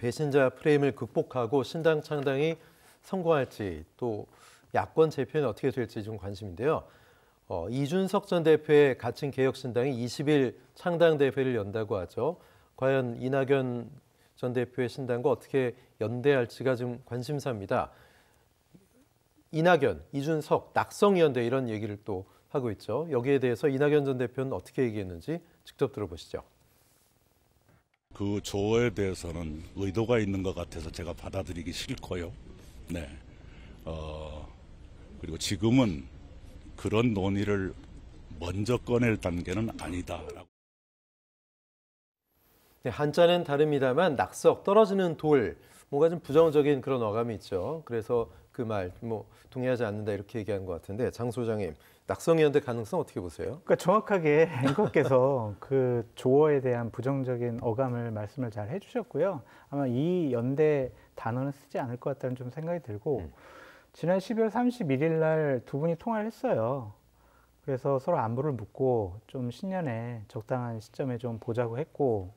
배신자 프레임을 극복하고 신당 창당이 성공할지 또 야권 재편이 어떻게 될지 좀 관심인데요. 어, 이준석 전 대표의 가칭 개혁신당이 20일 창당 대회를 연다고 하죠. 과연 이낙연 전 대표의 신당과 어떻게 연대할지가 좀 관심사입니다. 이낙연, 이준석, 낙성연대 이런 얘기를 또 하고 있죠. 여기에 대해서 이낙연 전 대표는 어떻게 얘기했는지 직접 들어보시죠. 그 조어에 대해서는 의도가 있는 것 같아서 제가 받아들이기 싫고요. 네. 어, 그리고 지금은 그런 논의를 먼저 꺼낼 단계는 아니다라고. 네, 한자는 다릅니다만 낙석 떨어지는 돌 뭔가 좀 부정적인 그런 어감이 있죠. 그래서 그 말 뭐 동의하지 않는다 이렇게 얘기한 것 같은데 장 소장님 낙성연대 가능성 어떻게 보세요? 그러니까 정확하게 앵커께서 그 조어에 대한 부정적인 어감을 말씀을 잘 해주셨고요. 아마 이 연대 단어는 쓰지 않을 것 같다는 좀 생각이 들고 음. 지난 12월 31일 날 두 분이 통화를 했어요. 그래서 서로 안부를 묻고 좀 신년에 적당한 시점에 좀 보자고 했고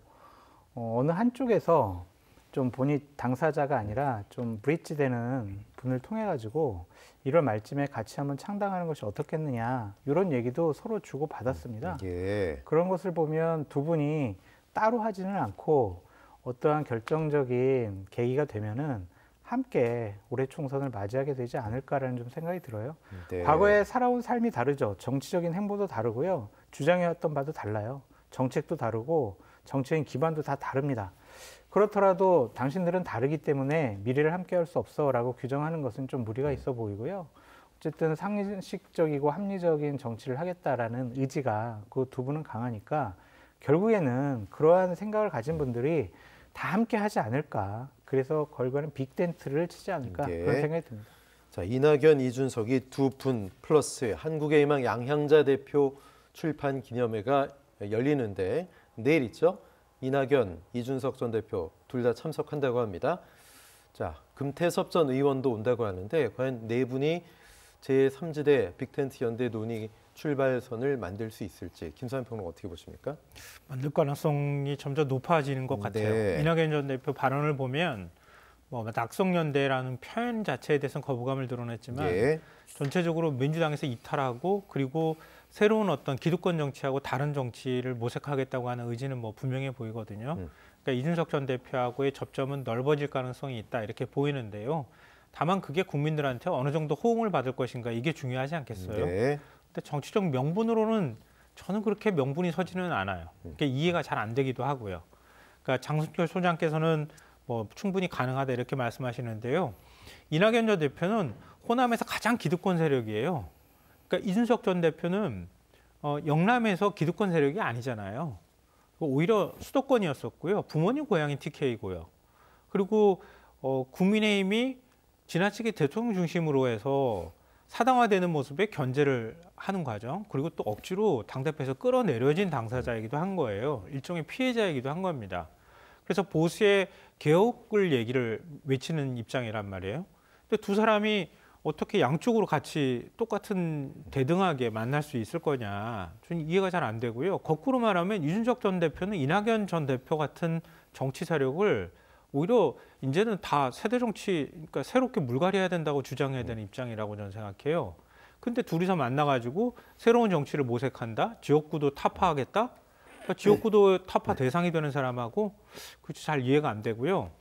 어, 어느 한쪽에서 좀 본인 당사자가 아니라 좀 브릿지 되는 분을 통해 가지고 1월 말쯤에 같이 한번 창당하는 것이 어떻겠느냐 이런 얘기도 서로 주고 받았습니다. 예. 그런 것을 보면 두 분이 따로 하지는 않고 어떠한 결정적인 계기가 되면은 함께 올해 총선을 맞이하게 되지 않을까라는 좀 생각이 들어요. 네. 과거에 살아온 삶이 다르죠. 정치적인 행보도 다르고요. 주장해왔던 바도 달라요. 정책도 다르고 정치적인 기반도 다 다릅니다. 그렇더라도 당신들은 다르기 때문에 미래를 함께 할 수 없어 라고 규정하는 것은 좀 무리가 네. 있어 보이고요. 어쨌든 상식적이고 합리적인 정치를 하겠다라는 의지가 그 두 분은 강하니까 결국에는 그러한 생각을 가진 분들이 다 함께 하지 않을까. 그래서 걸거는 빅텐트를 치지 않을까 네. 그런 생각이 듭니다. 자 이낙연, 이준석이 두 분 플러스 한국의 희망 양향자 대표 출판 기념회가 열리는데 내일 있죠. 이낙연, 이준석 전 대표 둘 다 참석한다고 합니다. 자, 금태섭 전 의원도 온다고 하는데 과연 네 분이 제3지대 빅텐트 연대 논의 출발선을 만들 수 있을지 김사현 평론 어떻게 보십니까? 만들 가능성이 점점 높아지는 것 같아요. 네. 이낙연 전 대표 발언을 보면 뭐 낙성연대라는 표현 자체에 대해서는 거부감을 드러냈지만 예. 전체적으로 민주당에서 이탈하고 그리고 새로운 어떤 기득권 정치하고 다른 정치를 모색하겠다고 하는 의지는 뭐 분명해 보이거든요. 음. 그러니까 이준석 전 대표하고의 접점은 넓어질 가능성이 있다 이렇게 보이는데요. 다만 그게 국민들한테 어느 정도 호응을 받을 것인가 이게 중요하지 않겠어요. 네. 근데 정치적 명분으로는 저는 그렇게 명분이 서지는 않아요. 음. 그러니까 이해가 잘 안 되기도 하고요. 그러니까 장순철 소장께서는 뭐 충분히 가능하다 이렇게 말씀하시는데요. 이낙연 전 대표는 호남에서 가장 기득권 세력이에요. 그러니까 이준석 전 대표는 어, 영남에서 기득권 세력이 아니잖아요. 오히려 수도권이었었고요. 부모님 고향이 TK고요. 그리고 어, 국민의힘이 지나치게 대통령 중심으로 해서 사당화되는 모습에 견제를 하는 과정, 그리고 또 억지로 당대표에서 끌어내려진 당사자이기도 한 거예요. 일종의 피해자이기도 한 겁니다. 그래서 보수의 개혁을 얘기를 외치는 입장이란 말이에요. 근데 두 사람이 어떻게 양쪽으로 같이 똑같은 대등하게 만날 수 있을 거냐 저는 이해가 잘 안 되고요. 거꾸로 말하면 이준석 전 대표는 이낙연 전 대표 같은 정치 세력을 오히려 이제는 다 세대 정치 그러니까 새롭게 물갈이해야 된다고 주장해야 되는 입장이라고 저는 생각해요. 근데 둘이서 만나가지고 새로운 정치를 모색한다, 지역구도 타파하겠다. 그러니까 지역구도 타파 대상이 되는 사람하고 그렇지 잘 이해가 안 되고요.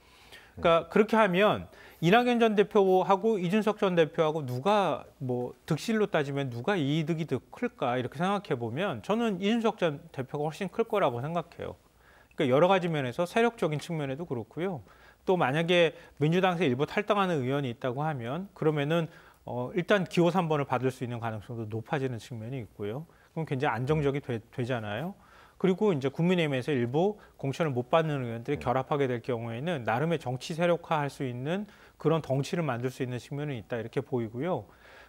그러니까 그렇게 하면 이낙연 전 대표하고 이준석 전 대표하고 누가 뭐 득실로 따지면 누가 이득이 더 클까 이렇게 생각해 보면 저는 이준석 전 대표가 훨씬 클 거라고 생각해요. 그러니까 여러 가지 면에서 세력적인 측면에도 그렇고요. 또 만약에 민주당에서 일부 탈당하는 의원이 있다고 하면 그러면은 어 일단 기호 3번을 받을 수 있는 가능성도 높아지는 측면이 있고요. 그럼 굉장히 안정적이 되, 되잖아요. 그리고 이제 국민의힘에서 일부 공천을 못 받는 의원들이 결합하게 될 경우에는 나름의 정치 세력화할 수 있는 그런 덩치를 만들 수 있는 측면은 있다 이렇게 보이고요.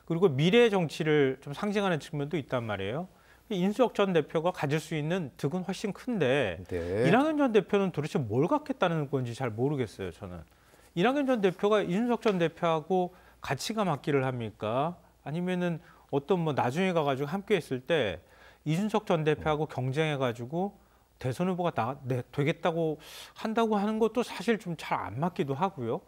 그리고 미래 정치를 좀 상징하는 측면도 있단 말이에요. 인수혁 전 대표가 가질 수 있는 득은 훨씬 큰데 네. 이낙연 전 대표는 도대체 뭘 갖겠다는 건지 잘 모르겠어요. 저는 이낙연 전 대표가 이준석 전 대표하고 가치가 맞기를 합니까? 아니면은 어떤 뭐 나중에 가가지고 함께 했을 때 이준석 전 대표하고 경쟁해가지고 대선 후보가 나, 네, 되겠다고 한다고 하는 것도 사실 좀 잘 안 맞기도 하고요.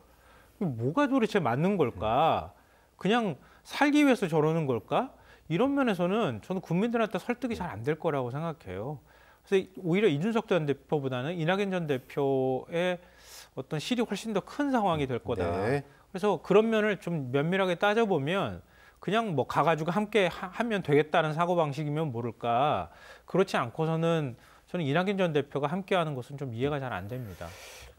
뭐가 도대체 맞는 걸까? 그냥 살기 위해서 저러는 걸까? 이런 면에서는 저는 국민들한테 설득이 잘 안 될 거라고 생각해요. 그래서 오히려 이준석 전 대표보다는 이낙연 전 대표의 어떤 실이 훨씬 더 큰 상황이 될 거다. 네. 그래서 그런 면을 좀 면밀하게 따져보면 그냥 뭐 가가지고 함께 하, 하면 되겠다는 사고 방식이면 모를까 그렇지 않고서는 저는 이낙연 전 대표가 함께하는 것은 좀 이해가 잘 안 됩니다.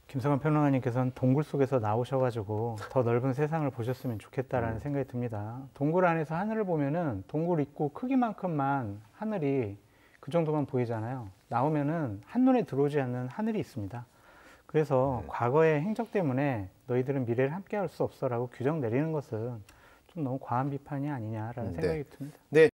김성환 평론가님께서는 동굴 속에서 나오셔가지고 더 넓은 세상을 보셨으면 좋겠다라는 음. 생각이 듭니다. 동굴 안에서 하늘을 보면은 동굴 입구 크기만큼만 하늘이 그 정도만 보이잖아요. 나오면은 한눈에 들어오지 않는 하늘이 있습니다. 그래서 네. 과거의 행적 때문에 너희들은 미래를 함께할 수 없어라고 규정 내리는 것은 좀 너무 과한 비판이 아니냐라는 네. 생각이 듭니다. 네,